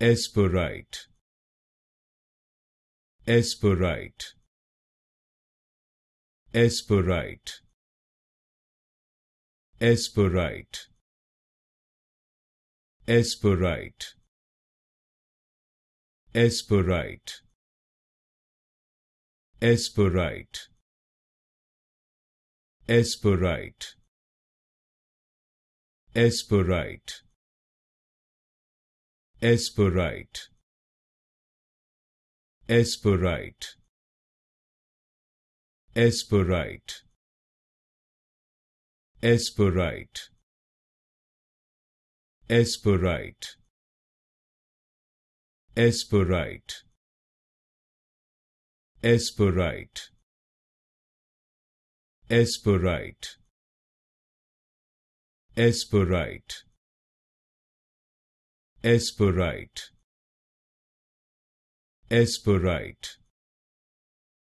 Esperite Esperite Esperite Esperite Esperite Esperite Esperite Esperite Esperite Esperite Esperite Esperite Esperite Esperite Esperite Esperite Esperite Esperite Esperite Esperite